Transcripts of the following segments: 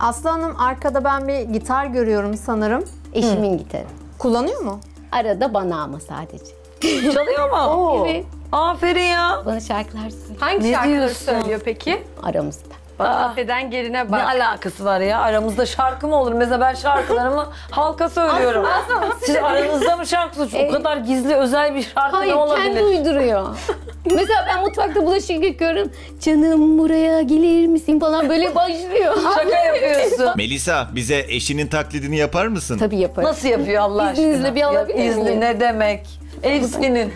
Aslı Hanım arkada ben bir gitar görüyorum sanırım. Eşimin gitarı. Kullanıyor mu? Arada bana ama sadece. Çalıyor mu? Evet. Aferin ya. Bana şarkılar söylüyor Hangi Ne şarkıları diyorsun? söylüyor peki? aramızda. Affeden geline Ne bak. alakası var ya? Aramızda şarkı mı olur? Mesela ben şarkılarımı halka söylüyorum. Siz aranızda mı şarkı? O kadar gizli özel bir şarkı Hayır ne olabilir? kendi uyduruyor. Mesela ben mutfakta bulaşık yıkıyorum. Canım buraya gelir misin falan böyle başlıyor. Şaka yapıyorsun. Melisa bize eşinin taklidini yapar mısın? Tabii yaparım. Nasıl yapıyor Allah aşkına? İzninizle bir alabilir Ya, İzni miyim? ne demek? Ev senin.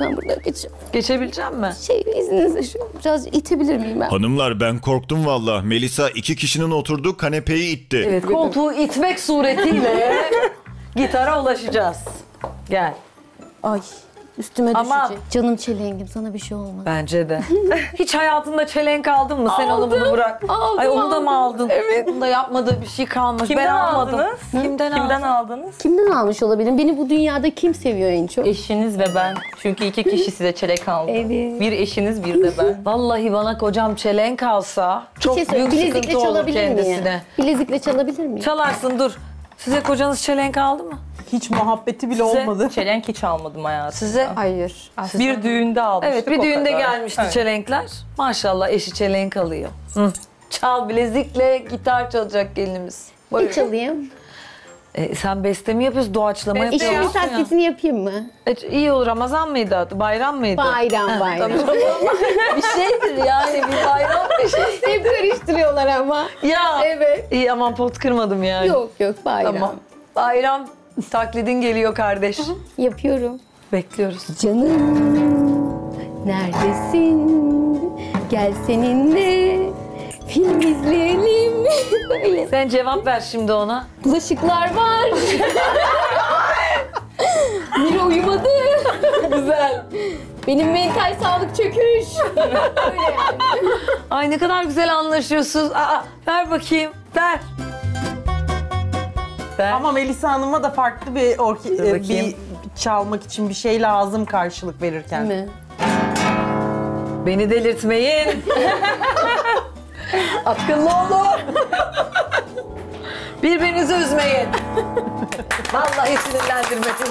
Ben burada geçeceğim. Geçebilecek mi? Şey izninizle şu biraz itebilir miyim ben? Hanımlar ben korktum valla. Melisa iki kişinin oturduğu kanepeyi itti. Evet, koltuğu itmek suretiyle gitara ulaşacağız. Gel. Ay üstüme Ama- düşecek. Canım çelengim sana bir şey olmaz. Bence de. Hiç hayatında çelenk aldın mı? Sen onu bunu bırak. aldım, Ay onu da mı aldın? Evet. Bunda yapmadığı bir şey kalmış. Kimden ben almadım. aldınız? Kimden, Kimden aldın? aldınız? Kimden almış olabilirim? Beni bu dünyada kim seviyor en çok? Eşiniz ve ben. Çünkü iki kişi size çelek aldı. Evet. Bir eşiniz bir de ben. Vallahi bana kocam çelenk alsa çok Bir şey söyle, büyük bilezikle sıkıntı olur çalabilir miyim? kendisine. Bilezikle çalabilir miyim? Çalarsın dur. Size kocanız çelenk aldı mı? Hiç muhabbeti bile Size- olmadı. Çelenk hiç almadım hayatımda. Size Hayır. bir düğünde almıştık Evet bir o düğünde kadar. gelmişti Evet. çelenkler. Maşallah eşi çelenk alıyor. Hı. Çal bilezikle gitar çalacak gelinimiz. Ne çalayım? E, sen beste mi yapıyorsun? Doğaçlama Beste yapıyor Eşimin musun ya? taklitini yapayım mı? E, iyi olur. Ramazan mıydı adı? Bayram mıydı? Bayram bayram. bir şeydir yani. Bir bayram bir şey. Hep karıştırıyorlar ama. Ya. Evet. İyi aman pot kırmadım yani. Yok yok bayram. Tamam. Bayram taklidin geliyor kardeş. Yapıyorum. Bekliyoruz. Canım neredesin? Gel seninle film izleyelim. Böyle. Sen cevap ver şimdi ona. Bulaşıklar var. Mira uyumadı. Güzel. Benim mental sağlık çöküş. Öyle yani. Ay ne kadar güzel anlaşıyorsunuz. Aa, ver bakayım. Ver. Ver. Ama Melisa Hanım'a da farklı bir, orki, e, bir çalmak için bir şey lazım karşılık verirken. Mi? Beni delirtmeyin. Akıllı olun. Birbirinizi üzmeyin. Vallahi sinirlendirmesin.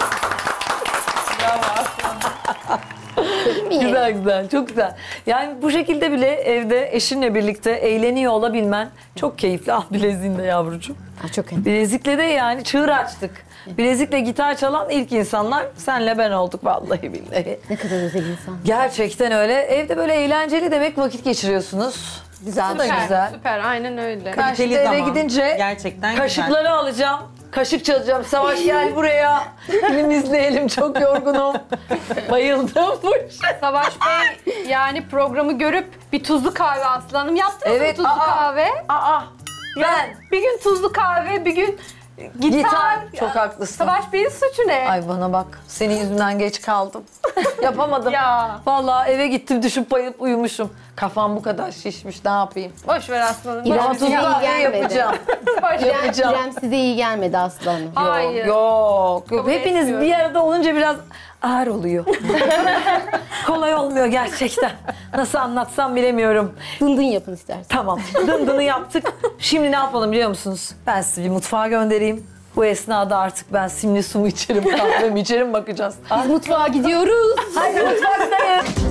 Güzel güzel, çok güzel. Yani bu şekilde bile evde eşinle birlikte eğleniyor olabilmen çok keyifli. Al bileziğini de yavrucuğum. Aa, çok önemli. Bilezikle de yani çığır açtık. Bilezikle gitar çalan ilk insanlar senle ben olduk vallahi billahi. Ne kadar özel insan. Gerçekten öyle. Evde böyle eğlenceli demek vakit geçiriyorsunuz. Güzel. Bu da Süper, güzel. süper aynen öyle. Kaliteli eve zaman. gidince Gerçekten güzel. kaşıkları alacağım. Kaşık çalacağım. Savaş gel buraya. Film izleyelim. Çok yorgunum. Bayıldım. Savaş Bey yani programı görüp bir tuzlu kahve aslanım yaptınız Evet, mı tuzlu aa. kahve? Aa, ben Bir gün tuzlu kahve, bir gün gitar. gitar. Çok haklısın. Savaş Bey'in suçu ne? Ay bana bak. Senin yüzünden geç kaldım. Yapamadım. Ya. Vallahi eve gittim düşüp bayılıp uyumuşum. Kafam bu kadar şişmiş. Ne yapayım? Boş ver aslanım. İrem size iyi gelmedi. yapacağım. Boş ver. İrem, Yapacağım. İrem size iyi gelmedi Aslı Hanım. Hayır. Yok yok. Kabul Hepiniz etmiyorum. bir arada olunca biraz ağır oluyor. Kolay olmuyor gerçekten. Nasıl anlatsam bilemiyorum. Dındın yapın istersen. Tamam. Dındını yaptık. Şimdi ne yapalım biliyor musunuz? Ben sizi bir mutfağa göndereyim. Bu esnada artık ben simli su mu içerim, kahve mi içerim bakacağız. Biz mutfağa gidiyoruz. Hadi mutfaktayım.